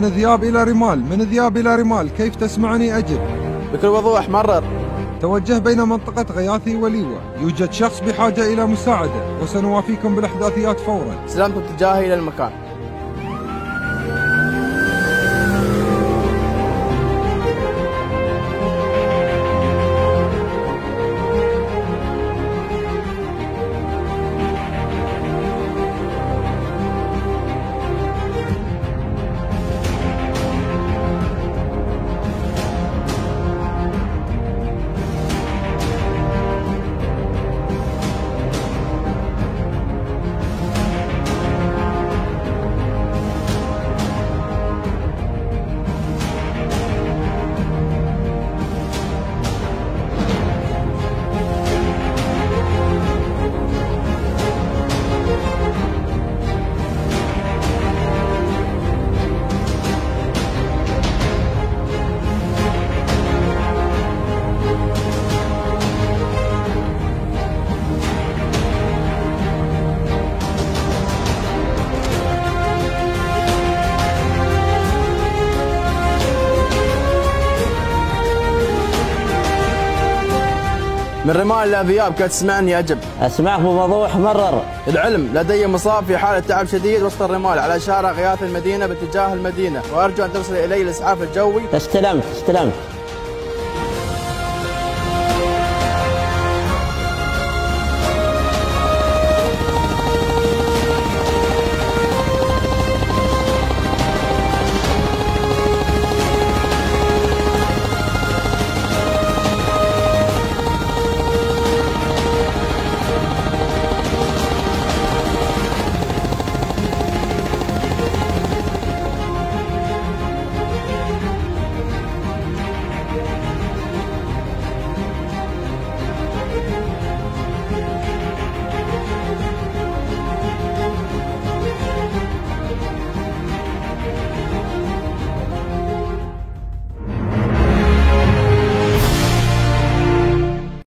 من ذياب إلى رمال من ذياب إلى رمال كيف تسمعني أجب بكل وضوح مرر. توجه بين منطقة غياثي وليوة. يوجد شخص بحاجة إلى مساعدة وسنوافيكم بالأحداثيات فورا. سلمت اتجاهي إلى المكان. من رمال ذياب كيف تسمعني أجب. أسمعك بوضوح مرر. العلم لدي مصاب في حالة تعب شديد وسط الرمال على شارع غياث المدينة باتجاه المدينة وأرجو أن ترسل إلي الإسعاف الجوي. استلمت استلمت.